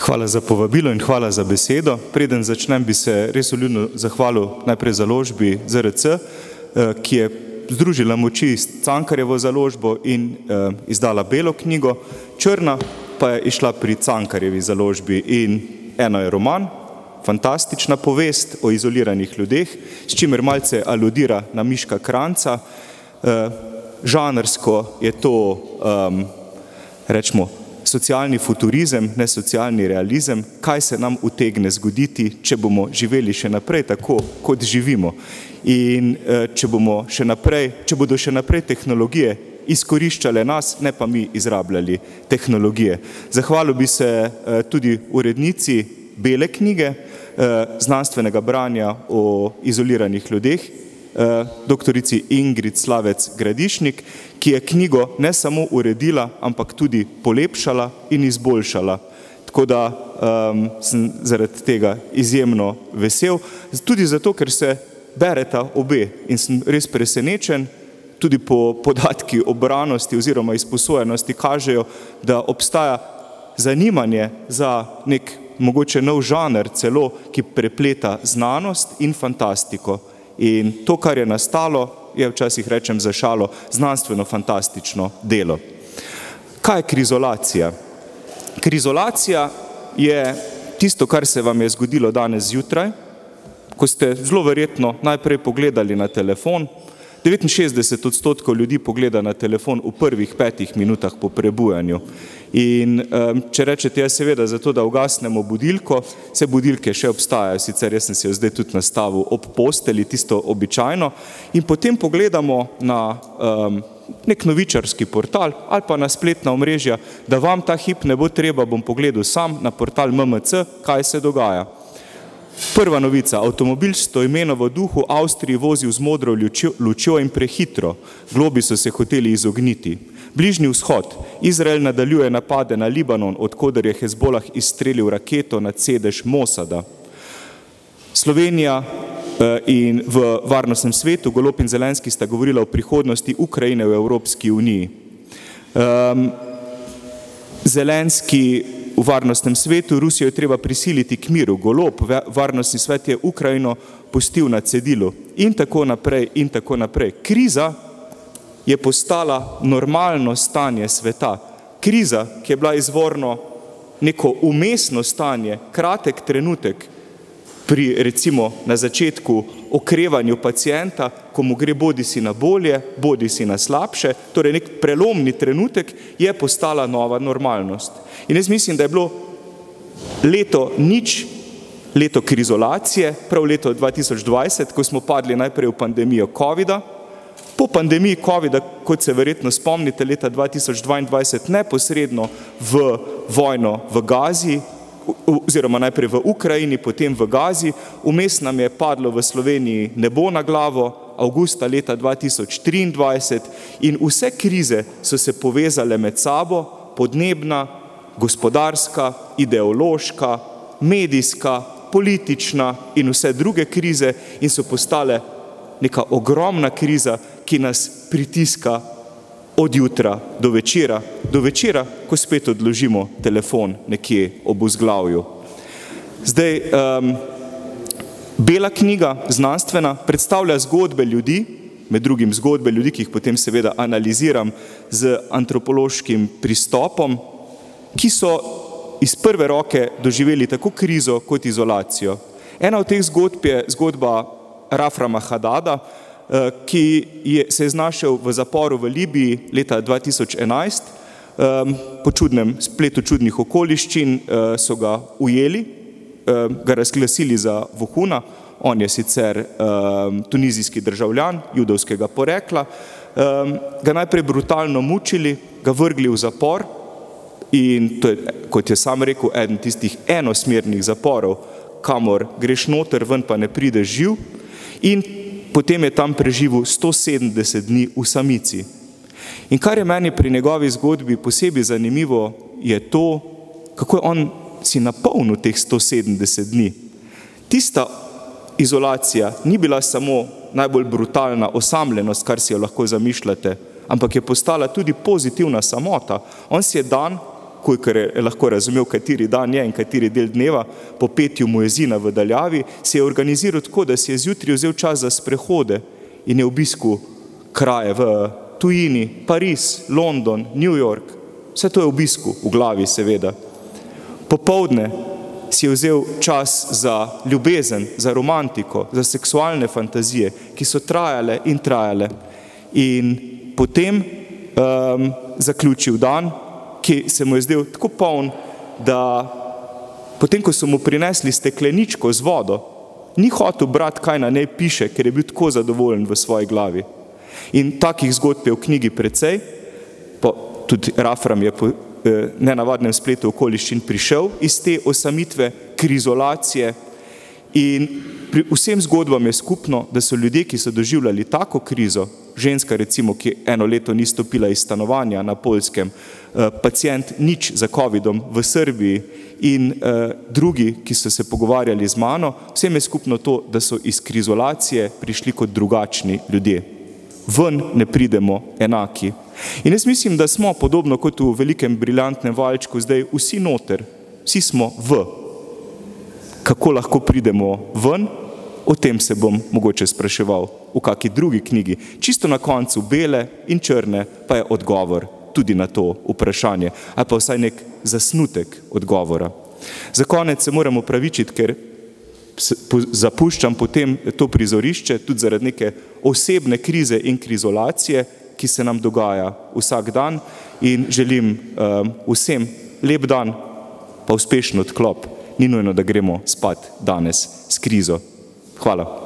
Hvala za povabilo in hvala za besedo. Preden začnem, bi se res uljudno zahvalil najprej založbi ZRC, eh, ki je združila moči s Cankarjevo založbo in eh, izdala belo knjigo. Črna pa je išla pri Cankarjevi založbi in eno je roman, fantastična povest o izoliranih ljudeh, s čimer malce aludira na Miška Kranca. Eh, žanrsko je to, um, rečemo, socialni futurizem, ne socialni realizem, kaj se nam utegne zgoditi, če bomo živeli še naprej tako, kot živimo. In uh, če, še naprej, če bodo še naprej tehnologije izkoriščale nas, ne pa mi izrabljali tehnologije. Zahvalil bi se uh, tudi urednici bele knjige, uh, znanstvenega branja o izoliranih ljudeh, Eh, doktorici Ingrid Slavec Gradišnik, ki je knjigo ne samo uredila, ampak tudi polepšala in izboljšala. Tako da um, sem zaradi tega izjemno vesel, tudi zato, ker se bereta obe in sem res presenečen, tudi po podatki obranosti oziroma izposojenosti kažejo, da obstaja zanimanje za nek mogoče nov žaner celo, ki prepleta znanost in fantastiko. In to, kar je nastalo, je včasih rečem za šalo znanstveno fantastično delo. Kaj je krizolacija? Krizolacija je tisto, kar se vam je zgodilo danes zjutraj, ko ste zelo verjetno najprej pogledali na telefon, 69 odstotkov ljudi pogleda na telefon v prvih petih minutah po prebujanju. In um, če rečete, jaz seveda zato, da ugasnemo budilko, se budilke še obstajajo, sicer jaz sem si jo zdaj tudi nastavil ob posteli, tisto običajno, in potem pogledamo na um, nek novičarski portal ali pa na spletna omrežja, da vam ta hip ne bo treba, bom pogledal sam na portal MMC, kaj se dogaja. Prva novica. Avtomobil s to imeno v duhu Avstriji vozil z modro lučjo in prehitro. Globi so se hoteli izogniti. Bližnji vzhod. Izrael nadaljuje napade na Libanon, odkudar je Hezbolah izstrelil raketo na sedež Mosada. Slovenija eh, in v varnostnem svetu, Golop in Zelenski sta govorila o prihodnosti Ukrajine v Evropski uniji. Um, Zelenski v varnostnem svetu, Rusijo je treba prisiliti k miru, golob, varnostni svet je Ukrajino pustil na cedilu in tako naprej in tako naprej. Kriza je postala normalno stanje sveta. Kriza, ki je bila izvorno neko umestno stanje, kratek trenutek pri recimo na začetku okrevanju pacijenta, ko mu gre bodi si na bolje, bodi si na slabše, torej nek prelomni trenutek je postala nova normalnost. In jaz mislim, da je bilo leto nič, leto krizolacije, prav leto 2020, ko smo padli najprej v pandemijo COVID-a, po pandemiji COVID-a, kot se verjetno spomnite, leta 2022 neposredno v vojno v Gazi, oziroma najprej v Ukrajini, potem v Gazi, vmes nam je padlo v Sloveniji nebo na glavo, avgusta leta 2023 in vse krize so se povezale med sabo, podnebna, gospodarska, ideološka, medijska, politična in vse druge krize in so postale neka ogromna kriza, ki nas pritiska od jutra do večera, do večera, ko spet odložimo telefon nekje ob vzglavju. Zdaj, um, bela knjiga, znanstvena, predstavlja zgodbe ljudi, med drugim zgodbe ljudi, ki jih potem seveda analiziram z antropološkim pristopom, ki so iz prve roke doživeli tako krizo kot izolacijo. Ena od teh zgodb je zgodba Raframa Hadada, ki je, se je znašel v zaporu v Libiji leta 2011. Po čudnem spletu čudnih okoliščin eh, so ga ujeli, ga razglasili za vohuna. On je sicer tunizijski državljan judovskega porekla. Ga najprej brutalno mučili, ga vrgli v zapor in to je, kot je sam rekel, eden tistih enosmernih zaporov, kamor greš noter, ven pa ne prideš živ. In potem je tam preživel 170 dni v samici. In kar je meni pri njegovi zgodbi posebej zanimivo, je to, kako je on si napolnil teh 170 dni. Tista izolacija ni bila samo najbolj brutalna osamljenost, kar si jo lahko zamišljate, ampak je postala tudi pozitivna samota. On si je dan kolikor je lahko razumel, kateri dan je in kateri del dneva, po petju mojezina v daljavi, se je organiziral tako, da si je zjutraj vzel čas za sprehode in je obisku kraje v tujini, Pariz, London, New York, vse to je obisku v glavi seveda. Popovdne si je vzel čas za ljubezen, za romantiko, za seksualne fantazije, ki so trajale in trajale. In potem um, zaključil dan, ki se mu je zdel tako poln, da potem, ko so mu prinesli stekleničko z vodo, ni hotel brati, kaj na njej piše, ker je bil tako zadovoljen v svoji glavi. In takih zgodb je v knjigi precej, pa tudi Rafram je po eh, nenavadnem spletu okoliščin prišel iz te osamitve, krizolacije in pri vsem zgodbam je skupno, da so ljudje, ki so doživljali tako krizo, ženska recimo, ki eno leto ni stopila iz stanovanja na Poljskem, eh, pacijent nič za COVID-om v Srbiji in eh, drugi, ki so se pogovarjali z mano, vsem je skupno to, da so iz krizolacije prišli kot drugačni ljudje. Ven ne pridemo enaki. In jaz mislim, da smo podobno kot v velikem briljantnem valčku zdaj vsi noter, vsi smo v. Kako lahko pridemo ven, O tem se bom mogoče spraševal v kaki drugi knjigi. Čisto na koncu bele in črne pa je odgovor tudi na to vprašanje, ali pa vsaj nek zasnutek odgovora. Za konec se moram upravičiti, ker zapuščam potem to prizorišče tudi zaradi neke osebne krize in krizolacije, ki se nam dogaja vsak dan in želim um, vsem lep dan pa uspešen odklop. Ni nujno, da gremo spat danes s krizo. Hvala.